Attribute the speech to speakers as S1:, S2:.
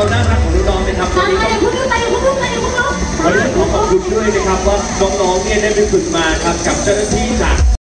S1: ความน่ารักของน้องๆนะครับ
S2: มา
S1: นนี้ง
S2: คุณดูไปคุณดูไปคุณดู
S1: วันนี้ต้องขอขอบคุณด้วยนะครับว่าน้องๆเนี่ยได้ไปฝึกมาครับกับเจ้าหน้าที่จาก